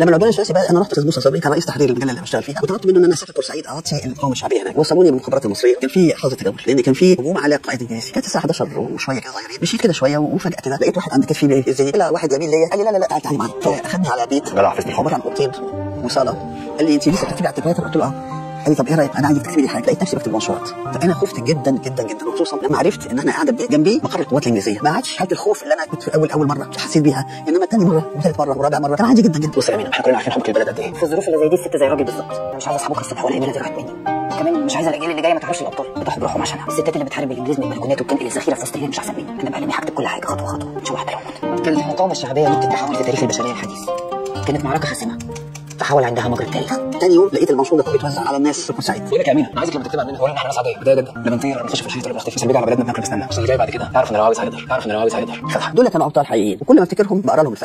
لما العدوان الثلاثي بقى أنا رحت موسى صديق كان رئيس تحرير المجلة اللي بشتغل فيها وطلبت منه ان أنا اسافر بورسعيد اغطي القومه الشعبيه هناك. وصلوني بالمخابرات المصرية. كان في حظر تجول لأن كان في هجوم على قائد انجليزي كانت الساعة 11 وشوية كده صغيرين. مشيت كده شوية وفجاه كده لقيت واحد عند كتفي زي لا واحد جميل ليا. قال لي لا لا لا تعالى معايا فاخدني على بيت. جدع حفظني عباره عن اوضتين وصاله قال لي أنت لسه بتكتبي على التكاتره قلت له آه. قال لي طب إيه رأيك؟ أنا عايزك تكتبي لي حاجة لقيت نفسي بكتب منشورات فأنا خفت جدا جدا جدا. وخصوصا لما عرفت إن أنا قاعدة جنبي مقر القوات الإنجليزية. ما عادش حالة الخوف اللي أنا كنت في اول أول مرة حسيت بيها. إنما تاني مرة وثالث مرة ورابع مرة كان عادي جدا جدا. بص يا امين إحنا كلنا عارفين حب البلد قد إيه. في الظروف اللي زي دي الست زي الراجل بالظبط. أنا مش عايزه اصحابك الصبح ولا بلدي راحت مني. كمان مش عايزه الأجيال اللي جاية ما تحرش الابطال بتحب روحهم عشانها. الستات اللي بتحارب الإنجليز من البلكونات وبتنقل الذخيره في وسط مش أحسن مني. أنا بعلمي هكتب كل حاجة خطوة خطوة. مش واحدة لو كانت المقاومه الشعبية نقطه تحول في تاريخ البشرية الحديث. كانت معركة حاسمه تحول عندها مجرى التاريخ. تاني يوم لقيت المنشور ده بيتوزع على الناس في بورسعيد بقول لك يا امين أنا عايزك لما تكتب عننا تقول إحنا ناس عادية بداية جدا. لما نطير نخش في الشيء ولا نختفي بيجي على بلدنا بناكل نستنى. بس اللي جاي بعد كده تعرف إن العواوز هيقدر تعرف إن العواوز هيقدر دول كانوا أبطال حقيقيين وكل ما أفتكرهم بقرأ لهم الفتح